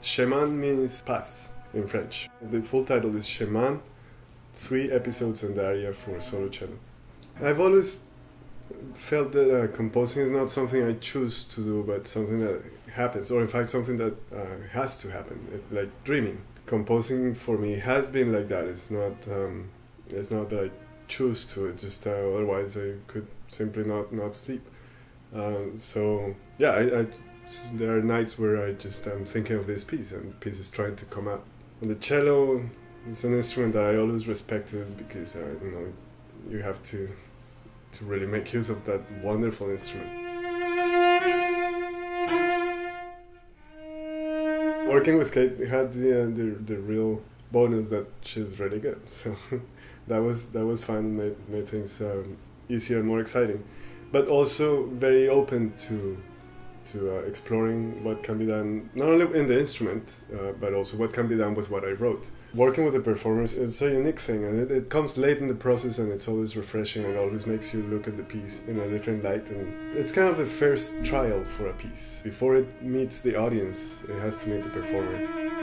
Chemin means paths in French. The full title is Chemin, three episodes and aria for solo cello. I've always felt that uh, composing is not something I choose to do, but something that happens, or in fact something that uh, has to happen, it, like dreaming. Composing for me has been like that. It's not. Um, it's not that I choose to. It just uh, otherwise I could simply not not sleep. Uh, so yeah, I, I, there are nights where I just am thinking of this piece, and the piece is trying to come out. And the cello is an instrument that I always respected because uh, you know you have to to really make use of that wonderful instrument. Working with Kate had the, uh, the, the real bonus that she's really good. So that was that was fun, made made things um, easier and more exciting, but also very open to to uh, exploring what can be done not only in the instrument uh, but also what can be done with what I wrote. Working with the performers is a unique thing and it, it, comes late in the process and it's always refreshing and always makes you look at the piece in a different light and it's kind of the first trial for a piece. Before it meets the audience, it has to meet the performer.